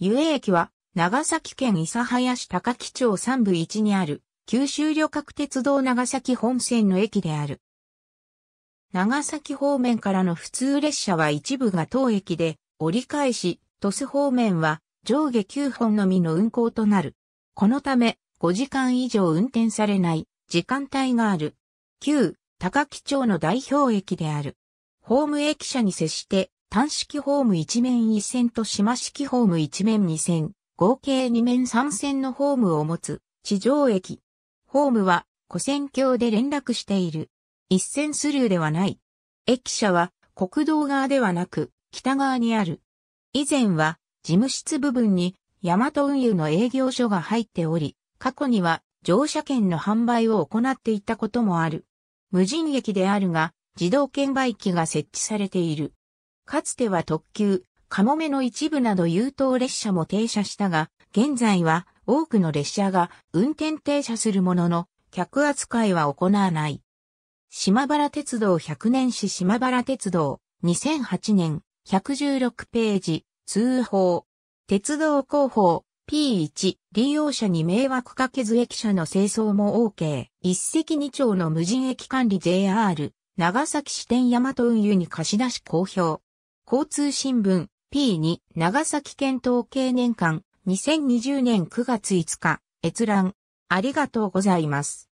湯江駅は長崎県諫早市高木町三部一にある九州旅客鉄道長崎本線の駅である。長崎方面からの普通列車は一部が当駅で折り返し、鳥栖方面は上下9本のみの運行となる。このため5時間以上運転されない時間帯がある。旧高木町の代表駅である。ホーム駅舎に接して単式ホーム一面一線と島式ホーム一面二線、合計2面3線のホームを持つ地上駅。ホームは古線橋で連絡している。一線スルーではない。駅舎は国道側ではなく北側にある。以前は事務室部分に大和運輸の営業所が入っており、過去には乗車券の販売を行っていたこともある。無人駅であるが、自動券売機が設置されている。かつては特急、かもめの一部など優等列車も停車したが、現在は多くの列車が運転停車するものの、客扱いは行わない。島原鉄道100年史島原鉄道2008年116ページ通報。鉄道広報 P1 利用者に迷惑かけず駅舎の清掃も OK。一石二鳥の無人駅管理 JR 長崎支店大和運輸に貸し出し公表。交通新聞 P2 長崎県統計年間2020年9月5日閲覧ありがとうございます。